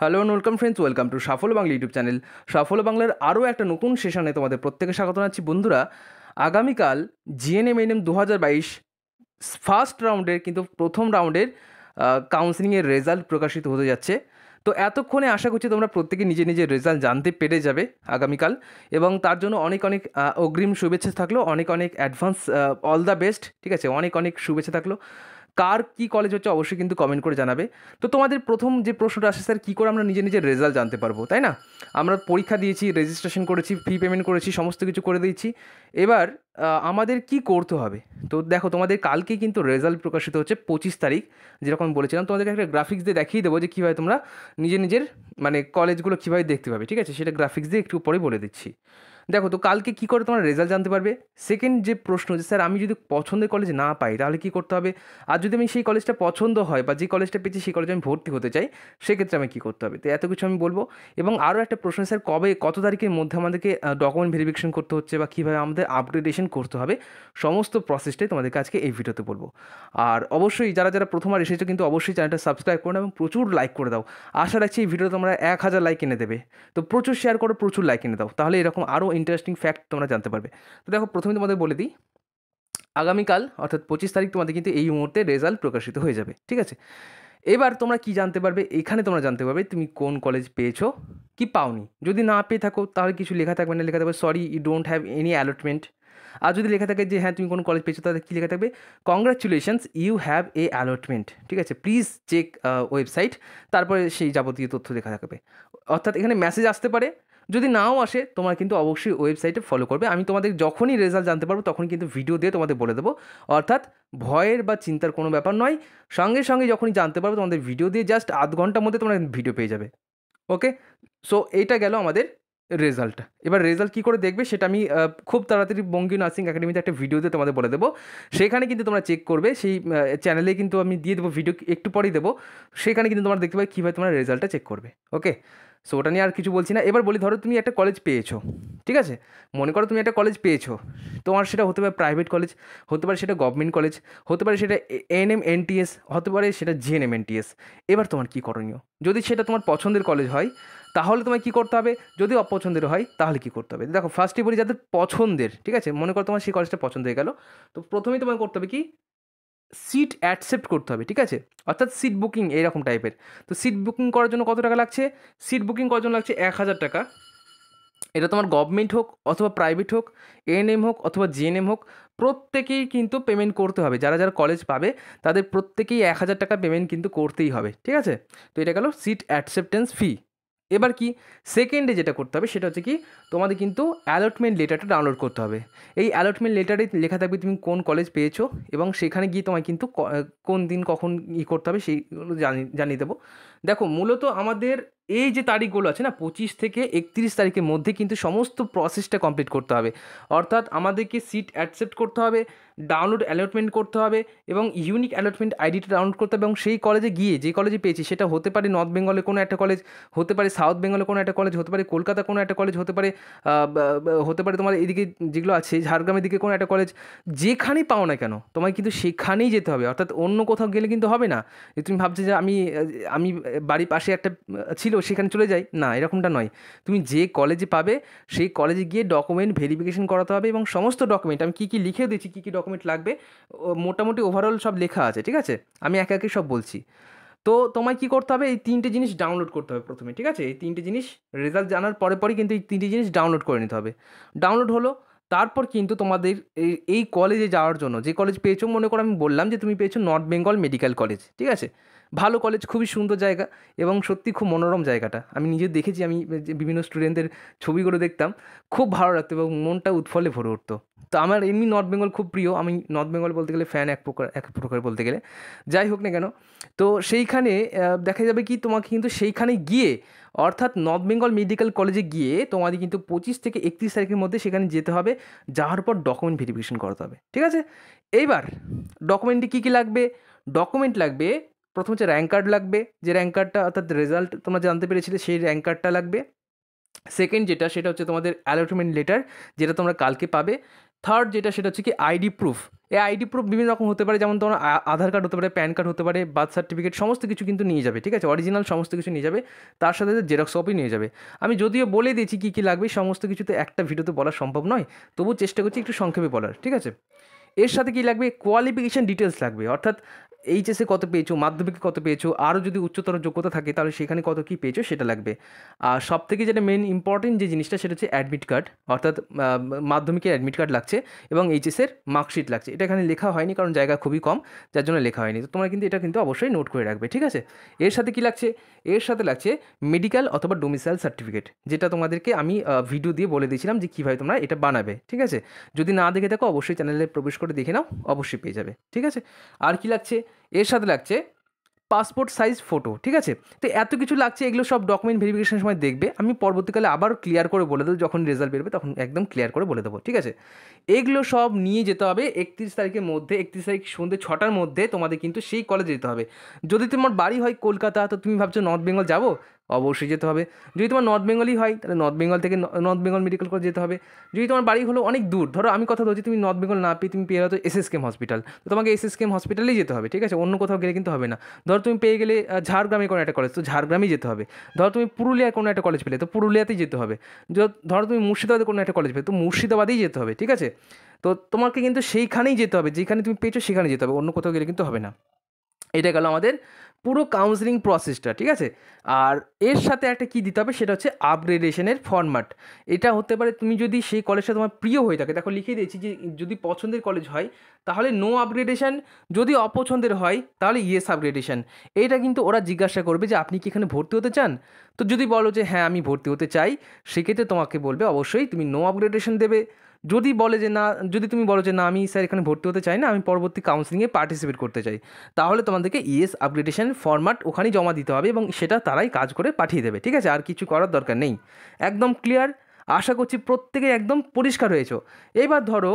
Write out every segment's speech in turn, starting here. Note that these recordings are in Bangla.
Hello and welcome friends welcome to Safal Bangla YouTube channel Safal বাংলার আরও একটা নতুন সেশনে তোমাদের প্রত্যেকে স্বাগত জানাচ্ছি। বন্ধুরা, আগামীকাল জিএনএম এনএম দু হাজার বাইশ ফার্স্ট রাউন্ডের কিন্তু প্রথম রাউন্ডের কাউন্সিলিংয়ের রেজাল্ট প্রকাশিত হতে যাচ্ছে। তো এতক্ষণে আশা করছি তোমরা প্রত্যেকে নিজে নিজের রেজাল্ট জানতে পেরে যাবে আগামীকাল। এবং তার জন্য অনেক অনেক অগ্রিম শুভেচ্ছা থাকল, অনেক অনেক অ্যাডভান্স অল দ্য বেস্ট ঠিক আছে? অনেক অনেক শুভেচ্ছা থাকল। কার কি কলেজ হচ্ছে অবশ্যই কিন্তু কমেন্ট করে জানাবে। তো তোমাদের প্রথম যে প্রশ্নটা আসে, স্যার, কী করে আমরা নিজে নিজের রেজাল্ট জানতে পারব, তাই না? আমরা পরীক্ষা দিয়েছি রেজিস্ট্রেশন করেছি ফি পেমেন্ট করেছি, সমস্ত কিছু করে দিয়েছি। এবার আমাদের কি করতে হবে? তো দেখো, তোমাদের কালকে কিন্তু রেজাল্ট প্রকাশিত হচ্ছে পঁচিশ তারিখ। যেরকম বলেছিলাম, তোমাদেরকে একটা গ্রাফিক্স দিয়ে দেখিয়ে দেবো যে কীভাবে তোমরা নিজে নিজের মানে কলেজগুলো কীভাবে দেখতে পাবে, ঠিক আছে? সেটা গ্রাফিক্স দিয়ে একটু পরে বলে দিচ্ছি। দেখো তো কালকে কী করে তোমরা রেজাল্ট জানতে পারবে? সেকেন্ড যে প্রশ্ন যে, স্যার, আমি যদি পছন্দের কলেজ না পাই, তাহলে কী করতে হবে? আর যদি আমি সেই কলেজটা পছন্দ হয় বা যে কলেজটা পেয়েছি, সেই কলেজে আমি ভর্তি হতে চাই, সেক্ষেত্রে আমি কী করতে হবে? তো এত কিছু আমি বলব। এবং আরও একটা প্রশ্ন, স্যার, কবে, কত তারিখের মধ্যে আমাদেরকে ডকুমেন্ট ভেরিফিকেশন করতে হচ্ছে বা কীভাবে আমাদের আপগ্রেডেশন করতে হবে? সমস্ত প্রসেসটাই তোমাদেরকে আজকে এই ভিডিওতে বলব। আর অবশ্যই যারা যারা প্রথমবার এসেছ, কিন্তু অবশ্যই চ্যানেলটা সাবস্ক্রাইব করো এবং প্রচুর লাইক করে দাও। আশা রাখছি এই ভিডিও তোমরা এক হাজার লাইক এনে দেবে। তো প্রচুর শেয়ার করো, প্রচুর লাইক এনে দাও। তাহলে এরকম আরও ইন্টারেস্টিং ফ্যাক্ট তোমরা জানতে পারবে। তো দেখো প্রথমে তোমাদের বলে দিই, আগামীকাল, অর্থাৎ পঁচিশ তারিখ তোমাদের কিন্তু এই মুহূর্তে রেজাল্ট প্রকাশিত হয়ে যাবে, ঠিক আছে? এবার তোমরা কি জানতে পারবে, এখানে তোমরা জানতে পারবে তুমি কোন কলেজ পেয়েছ, কি পাওনি। যদি না পেয়ে থাকো, তাহলে কিছু লেখা থাকবে না, লেখা থাকবে sorry you don't have any allotment আর যদি লেখা থাকে যে হ্যাঁ তুমি কোনো কলেজ পেয়েছ, তাহলে কী লেখা থাকবে congratulations you have a allotment ঠিক আছে? প্লিজ চেক ওয়েবসাইট তারপরে সেই যাবতীয় তথ্য লেখা থাকবে। অর্থাৎ এখানে মেসেজ আসতে পারে যদি নাও আসে, তোমরা কিন্তু অবশ্যই ওয়েবসাইটে ফলো করবে। আমি তোমাদের যখনই রেজাল্ট জানতে পারব তখন কিন্তু ভিডিও দিয়ে তোমাদের বলে দেবো। অর্থাৎ ভয়ের বা চিন্তার কোনো ব্যাপার নয়। সঙ্গে সঙ্গে যখনই জানতে পারব, তোমাদের ভিডিও দিয়ে জাস্ট আধ ঘণ্টার মধ্যে তোমরা ভিডিও পেয়ে যাবে। ওকে সো এইটা গেল আমাদের রেজাল্টটা এবার রেজাল্ট কী করে দেখবে, সেটা আমি খুব তাড়াতাড়ি বঙ্গীয় নার্সিং একাডেমিতে একটা ভিডিওতে তোমাদের বলে দেবো। সেখানে কিন্তু তোমরা চেক করবে, সেই চ্যানেলে কিন্তু আমি দিয়ে দেবো ভিডিও একটু পরেই দেবো। সেখানে কিন্তু তোমরা দেখতে পাবে কীভাবে তোমরা রেজাল্টটা চেক করবে। ওকে সো ওটা নিয়ে আর কিছু বলছি না। এবার বলি, ধরো তুমি একটা কলেজ পেয়েছ, ঠিক আছে? মনে করো তুমি একটা কলেজ পেয়েছ, তোমার সেটা হতে পারে প্রাইভেট কলেজ হতে পারে সেটা গভর্নমেন্ট কলেজ হতে পারে সেটা N M N T S হতে পারে সেটা G N M N T S এবার তোমার কী করণীয়? যদি সেটা তোমার পছন্দের কলেজ হয়, তাহলে তোমায় কী করতে হবে? যদি অপছন্দের হয়, তাহলে কী করতে হবে? দেখো ফার্স্টে বলি যাদের পছন্দের, ঠিক আছে? মনে করো তোমার সেই কলেজটা পছন্দ হয়ে গেল। তো প্রথমেই তোমায় করতে হবে কি? সিট অ্যাকসেপ্ট করতে হবে, ঠিক আছে? অর্থাৎ সিট বুকিং এইরকম টাইপের তো সিট বুকিং করার জন্য কত টাকা লাগছে? সিট বুকিং করার জন্য লাগছে এক হাজার টাকা। এটা তোমার গভর্নমেন্ট হোক অথবা প্রাইভেট হোক এএনএম হোক অথবা জিএনএম হোক, প্রত্যেকেই কিন্তু পেমেন্ট করতে হবে। যারা যারা কলেজ পাবে, তাদের প্রত্যেকেই এক হাজার টাকা পেমেন্ট কিন্তু করতেই হবে, ঠিক আছে? তো এটা গেল সিট অ্যাকসেপ্টেন্স ফি এবার কি? সেকেন্ডে যেটা করতে হবে সেটা হচ্ছে কি, তোমাদের কিন্তু অ্যালটমেন্ট লেটারটা ডাউনলোড করতে হবে। এই অ্যালটমেন্ট লেটারে লেখা থাকবে তুমি কোন কলেজ পেয়েছ এবং সেখানে গিয়ে তোমায় কিন্তু কোন দিন কখন ই করতে হবে সেইগুলো জানি জানিয়ে দেবো। দেখো, মূলত আমাদের এই যে তারিখগুলো আছে না, পঁচিশ থেকে একত্রিশ তারিখের মধ্যে কিন্তু সমস্ত প্রসেসটা কমপ্লিট করতে হবে। অর্থাৎ আমাদেরকে সিট অ্যাকসেপ্ট করতে হবে ডাউনলোড অ্যালটমেন্ট করতে হবে এবং ইউনিক অ্যালটমেন্ট আইডিটা ডাউনলোড করতে হবে এবং সেই কলেজে গিয়ে যে কলেজে পেয়েছি, সেটা হতে পারে নর্থ বেঙ্গলে কোনো একটা কলেজ হতে পারে সাউথ বেঙ্গলে কোনো একটা কলেজ হতে পারে কলকাতা কোনো একটা কলেজ হতে পারে হতে পারে তোমার এদিকে যেগুলো আছে ঝাড়গ্রামের দিকে কোনো একটা কলেজ যেখানেই পাও না কেন, তোমায় কিন্তু সেখানেই যেতে হবে। অর্থাৎ অন্য কোথাও গেলে কিন্তু হবে না। তুমি ভাবছ যে আমি আমি বাড়ির পাশে একটা ছিল, সেখানে চলে যাই। না, এরকমটা নয়। তুমি যে কলেজে পাবে, সেই কলেজে গিয়ে ডকুমেন্ট ভেরিফিকেশন করাতে হবে এবং সমস্ত ডকুমেন্ট আমি কী কী লিখে দিয়েছি, কী কী ডকুমেন্ট লাগবে মোটামুটি ওভারঅল সব লেখা আছে, ঠিক আছে? আমি একে একে সব বলছি। তো তোমায় কী করতে হবে? এই তিনটে জিনিস ডাউনলোড করতে হবে প্রথমে, ঠিক আছে? এই তিনটে জিনিস রেজাল্ট জানার পরে পরই কিন্তু এই তিনটে জিনিস ডাউনলোড করে নিতে হবে। ডাউনলোড হলো, তারপর কিন্তু তোমাদের এই কলেজে যাওয়ার জন্য, যে কলেজ পেয়েছ, মনে করো আমি বললাম যে তুমি পেয়েছ নর্থ বেঙ্গল মেডিকেল কলেজ ঠিক আছে? ভালো কলেজ খুবই সুন্দর জায়গা এবং সত্যি খুব মনোরম জায়গাটা। আমি নিজে দেখেছি, আমি বিভিন্ন স্টুডেন্টদের ছবিগুলো দেখতাম, খুব ভালো লাগতো এবং মনটা উৎফলে ভরে উঠতো। তো আমার এমনি নর্থ বেঙ্গল খুব প্রিয়, আমি নর্থ বেঙ্গল বলতে গেলে ফ্যান এক প্রকার এক প্রকার বলতে গেলে। যাই হোক না কেন, তো সেইখানে দেখা যাবে কি তোমাকে কিন্তু সেইখানে গিয়ে, অর্থাৎ নর্থ বেঙ্গল মেডিকেল কলেজে গিয়ে তোমাদের কিন্তু পঁচিশ থেকে একত্রিশ তারিখের মধ্যে সেখানে যেতে হবে, যাওয়ার পর ডকুমেন্ট ভেরিফিকেশন করতে হবে। ঠিক আছে? এইবার ডকুমেন্টে কী কী লাগবে? ডকুমেন্ট লাগবে প্রথম হচ্ছে র্যাঙ্ক কার্ড লাগবে, যে র্যাঙ্ক কার্ডটা অর্থাৎ রেজাল্ট তোমরা জানতে পেরেছিলে সেই র্যাঙ্ক কার্ডটা লাগবে। সেকেন্ড যেটা, সেটা হচ্ছে তোমাদের অ্যালটমেন্ট লেটার যেটা তোমরা কালকে পাবে। থার্ড যেটা, সেটা হচ্ছে কি আইডি প্রুফ এই আইডি প্রুফ বিভিন্ন রকম হতে পারে, যেমন তোমার আধার কার্ড হতে পারে প্যান কার্ড হতে পারে বার্থ সার্টিফিকেট সমস্ত কিছু কিন্তু নিয়ে যাবে, ঠিক আছে? অরিজিনাল সমস্ত কিছু নিয়ে যাবে, তার সাথে জেরক্স কপি নিয়ে যাবে। আমি যদিও বলে দিয়েছি কী কী লাগবে, সমস্ত কিছু তো একটা ভিডিওতে বলা সম্ভব নয় তবু চেষ্টা করছি একটু সংক্ষেপে বলার, ঠিক আছে? এর সাথে কি লাগবে? কোয়ালিফিকেশান ডিটেলস লাগবে, অর্থাৎ এইচএসে কত পেয়েছ? মাধ্যমিকে কত পেয়েছ? আরও যদি উচ্চতর যোগ্যতা থাকে, তাহলে সেখানে কত কী পেয়েছ? সেটা লাগবে। আর সব থেকে যেটা মেন ইম্পর্টেন্ট যে জিনিসটা, সেটা হচ্ছে অ্যাডমিট কার্ড অর্থাৎ মাধ্যমিকের অ্যাডমিট কার্ড লাগছে এবং এইচএসের মার্কশিট লাগছে। এটা এখানে লেখা হয়নি, কারণ জায়গা খুবই কম, যার জন্য লেখা হয়নি। তো তোমরা কিন্তু এটা কিন্তু অবশ্যই নোট করে রাখবে, ঠিক আছে? এর সাথে কি লাগছে? এর সাথে লাগছে মেডিকেল অথবা ডোমিসাইল সার্টিফিকেট যেটা তোমাদেরকে আমি ভিডিও দিয়ে বলে দিয়েছিলাম যে কীভাবে তোমরা এটা বানাবে, ঠিক আছে? যদি না দেখে থাকো, অবশ্যই চ্যানেলে প্রবেশ করে দেখে নাও, অবশ্যই পেয়ে যাবে, ঠিক আছে? আর কি লাগছে? এর সাথে লাগছে পাসপোর্ট সাইজ ফটো ঠিক আছে? তো এত কিছু লাগছে, এগুলো সব ডকুমেন্ট ভেরিফিকেশনের সময় দেখবে। আমি পরবর্তীকালে আবার ক্লিয়ার করে বলে দেবো, যখন রেজাল্ট বেরবে তখন একদম ক্লিয়ার করে বলে দেবো, ঠিক আছে? এগুলো সব নিয়ে যেতে হবে একত্রিশ তারিখের মধ্যে, একত্রিশ তারিখ সন্ধ্যে ছটার মধ্যে তোমাদের কিন্তু সেই কলেজে যেতে হবে। যদি তোমার বাড়ি হয় কলকাতা, তো তুমি ভাবছ নর্থ বেঙ্গল যাব? অবশ্যই যেতে হবে। যদি তোমার নর্থ বেঙ্গলই হয়, তাহলে নর্থ বেঙ্গল থেকে নর্থ বেঙ্গল মেডিকেল কলেজ যেতে হবে। যদি তোমার বাড়ি হলো অনেক দূর, ধরো আমি কথা বলছি তুমি নর্থ বেঙ্গল না পেয়ে তুমি পেয়ে হয়তো এস এস কেম হসপিটাল তো তোমাকে কেম হসপিটালেই যেতে হবে, ঠিক আছে? অন্য কোথাও গেলে কিন্তু হবে না। ধরো তুমি পেয়ে গেলে ঝাড়গ্রামে কোনো একটা কলেজ তো ঝাড়গ্রামেই যেতে হবে। ধরো তুমি পুরুলিয়ার কোনো একটা কলেজ পেলে, তো পুরুলিয়াতেই যেতে হবে। ধরো তুমি মুর্শিদাবাদে কোনো একটা কলেজ পেলে, তো মুর্শিদাবাদেই যেতে হবে, ঠিক আছে? তো তোমাকে কিন্তু সেইখানেই যেতে হবে, যেখানে তুমি পেয়েছ সেখানে যেতে হবে, অন্য কোথাও গেলে কিন্তু হবে না। এটা গেল আমাদের পুরো কাউন্সিলিং প্রসেসটা ঠিক আছে? আর এর সাথে একটা কী দিতে হবে? সেটা হচ্ছে আপগ্রেডেশনের ফরম্যাট এটা হতে পারে তুমি যদি সেই কলেজটা তোমার প্রিয় হয়ে থাকে, দেখো লিখে দিয়েছি যে যদি পছন্দের কলেজ হয়, তাহলে নো আপগ্রেডেশন যদি অপছন্দের হয়, তাহলে ইয়েস আপগ্রেডেশন এইটা কিন্তু ওরা জিজ্ঞাসা করবে যে আপনি কি এখানে ভর্তি হতে চান? তো যদি বলো যে হ্যাঁ আমি ভর্তি হতে চাই, সেক্ষেত্রে তোমাকে বলবে অবশ্যই তুমি নো আপগ্রেডেশন দেবে। যদি বলে যে না, যদি তুমি বলো যে না, আমি স্যার এখানে ভর্তি হতে চাই না, আমি পরবর্তী কাউন্সিলিংয়ে পার্টিসিপেট করতে চাই, তাহলে তোমাদেরকে ইএস আপগ্রেডেশন ফরম্যাট ওখানে জমা দিতে হবে এবং সেটা তারাই কাজ করে পাঠিয়ে দেবে, ঠিক আছে? আর কিছু করার দরকার নেই। একদম ক্লিয়ার আশা করছি প্রত্যেকে একদম পরিষ্কার হয়েছ। এবার ধরো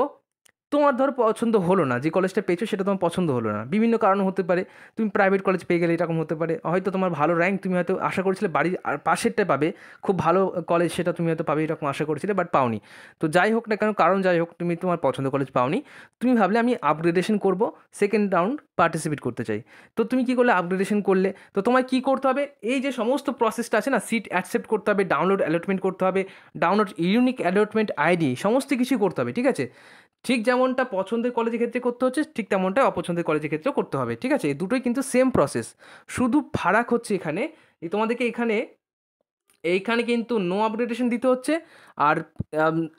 তোমার ধর পছন্দ হলো না, যে কলেজটা পেয়েছ সেটা তোমার পছন্দ হলো না। বিভিন্ন কারণ হতে পারে, তুমি প্রাইভেট কলেজ পেয়ে গেলে এরকম হতে পারে। হয়তো তোমার ভালো র্যাঙ্ক তুমি হয়তো আশা করেছিলে বাড়ির পাশেরটা পাবে, খুব ভালো কলেজ সেটা তুমি হয়তো পাবে এরকম আশা করেছিলে বাট পাওনি। তো যাই হোক না কেন, কারণ যাই হোক, তুমি তোমার পছন্দ কলেজ পাওনি। তুমি ভাবলে আমি আপগ্রেডেশন করব সেকেন্ড রাউন্ড পার্টিসিপেট করতে চাই। তো তুমি কী করলে আপগ্রেডেশন করলে? তো তোমায় কী করতে হবে? এই যে সমস্ত প্রসেসটা আছে না সিট অ্যাকসেপ্ট করতে হবে ডাউনলোড অ্যালটমেন্ট করতে হবে ডাউনলোড ইউনিক অ্যালটমেন্ট আইডি সমস্ত কিছুই করতে হবে, ঠিক আছে? ঠিক যেমনটা পছন্দের কলেজের ক্ষেত্রে করতে হচ্ছে, ঠিক তেমনটা অপছন্দের কলেজের ক্ষেত্রেও করতে হবে, ঠিক আছে? এই দুটোই কিন্তু সেম প্রসেস শুধু ফারাক হচ্ছে এখানে তোমাদেরকে এখানে, এইখানে কিন্তু নো আপগ্রেডেশন দিতে হচ্ছে আর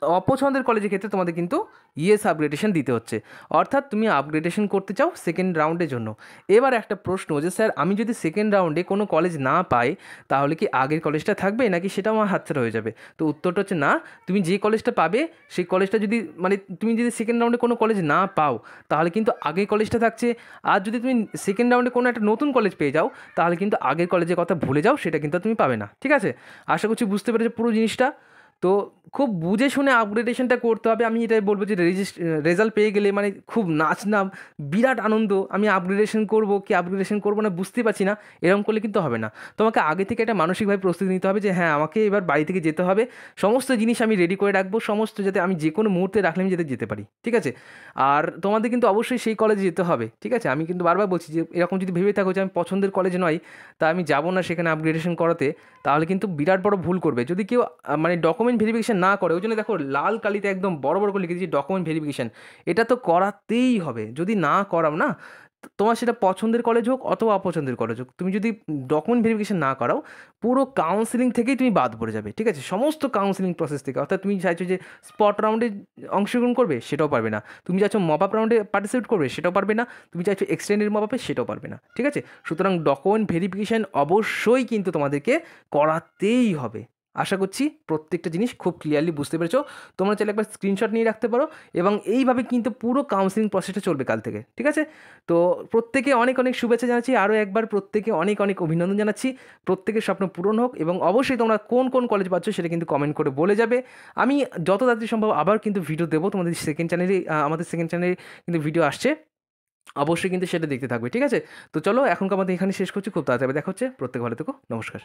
অপছন্দের কলেজের ক্ষেত্রে তোমাদের কিন্তু ইয়েস আপগ্রেডেশন দিতে হচ্ছে। অর্থাৎ তুমি আপগ্রেডেশন করতে চাও সেকেন্ড রাউন্ডের জন্য। এবার একটা প্রশ্ন যে, স্যার, আমি যদি সেকেন্ড রাউন্ডে কোনো কলেজ না পাই, তাহলে কি আগের কলেজটা থাকবে, নাকি সেটা আমার হাতছাড়া হয়ে যাবে? তো উত্তরটা হচ্ছে, না, তুমি যে কলেজটা পাবে, সেই কলেজটা যদি মানে তুমি যদি সেকেন্ড রাউন্ডে কোনো কলেজ না পাও, তাহলে কিন্তু আগের কলেজটা থাকছে। আর যদি তুমি সেকেন্ড রাউন্ডে কোনো একটা নতুন কলেজ পেয়ে যাও, তাহলে কিন্তু আগের কলেজের কথা ভুলে যাও, সেটা কিন্তু তুমি পাবে না। ঠিক আছে? আশা করছি বুঝতে পেরেছ পুরো জিনিসটা। তো খুব বুঝে শুনে আপগ্রেডেশনটা করতে হবে। আমি এটাই বলব যে রেজাল্ট পেয়ে গেলে মানে খুব নাচনাম, বিরাট আনন্দ। আমি আপগ্রেডেশন করব কি আপগ্রেডেশন করব না বুঝতে পারছি না, এরকম করলে কিন্তু হবে না। তোমাকে আগে থেকে একটা মানসিকভাবে প্রস্তুতি নিতে হবে যে হ্যাঁ আমাকে এবার বাড়ি থেকে যেতে হবে। সমস্ত জিনিস আমি রেডি করে রাখব, সমস্ত যাতে আমি যে কোনো মুহূর্তে রাখলে আমি যাতে যেতে পারি, ঠিক আছে? আর তোমাদের কিন্তু অবশ্যই সেই কলেজে যেতে হবে, ঠিক আছে? আমি কিন্তু বারবার বলছি যে এরকম যদি ভেবে থাকো যে আমি পছন্দের কলেজ নয়, তা আমি যাব না সেখানে আপগ্রেডেশন করাতে, তাহলে কিন্তু বিরাট বড় ভুল করবে। যদি কেউ মানে ডকুমেন্ট ভেরিফিকেশন না করে, ওই জন্য দেখো লাল কালিতে একদম বড় বড় করে লিখে দিয়েছি ডকুমেন্ট ভেরিফিকেশন এটা তো করাতেই হবে, যদি না করাও না তোমার সেটা পছন্দের কলেজ হোক অথবা অপছন্দের কলেজ হোক, তুমি যদি ডকুমেন্ট ভেরিফিকেশন না করাও, পুরো কাউন্সিলিং থেকেই তুমি বাদ পড়ে যাবে, ঠিক আছে? সমস্ত কাউন্সিলিং প্রসেস থেকে, অর্থাৎ তুমি চাইছো যে স্পট রাউন্ডে অংশগ্রহণ করবে, সেটাও পারবে না। তুমি চাইছো মপ আপ রাউন্ডে পার্টিসিপেট করবে, সেটাও পারবে না। তুমি চাইছো এক্সটেন্ডেড মপ আপে সেটাও পারবে না, ঠিক আছে? সুতরাং ডকুমেন্ট ভেরিফিকেশন অবশ্যই কিন্তু তোমাদেরকে করাতেই হবে। আশা করছি প্রত্যেকটা জিনিস খুব ক্লিয়ারলি বুঝতে পেরেছ। তোমরা চাইলে একবার স্ক্রিনশট নিয়ে রাখতে পারো এবং এইভাবে কিন্তু পুরো কাউন্সিলিং প্রসেসটা চলবে কাল থেকে, ঠিক আছে? তো প্রত্যেকে অনেক অনেক শুভেচ্ছা জানাচ্ছি। আরও একবার প্রত্যেকে অনেক অনেক অভিনন্দন জানাচ্ছি। প্রত্যেকের স্বপ্ন পূরণ হোক এবং অবশ্যই তোমরা কোন কোন কলেজ পাচ্ছ সেটা কিন্তু কমেন্ট করে বলে যাবে। আমি যত তাড়াতাড়ি সম্ভব আবার কিন্তু ভিডিও দেবো। তোমাদের সেকেন্ড চ্যানেলে আমাদের সেকেন্ড চ্যানেলে কিন্তু ভিডিও আসছে। অবশ্যই কিন্তু সেটা দেখতে থাকবে, ঠিক আছে? তো চলো এখনকার আমাদের এখানে শেষ করছি। খুব তাড়াতাড়ি দেখা হচ্ছে। প্রত্যেক ভালো থেকো। নমস্কার।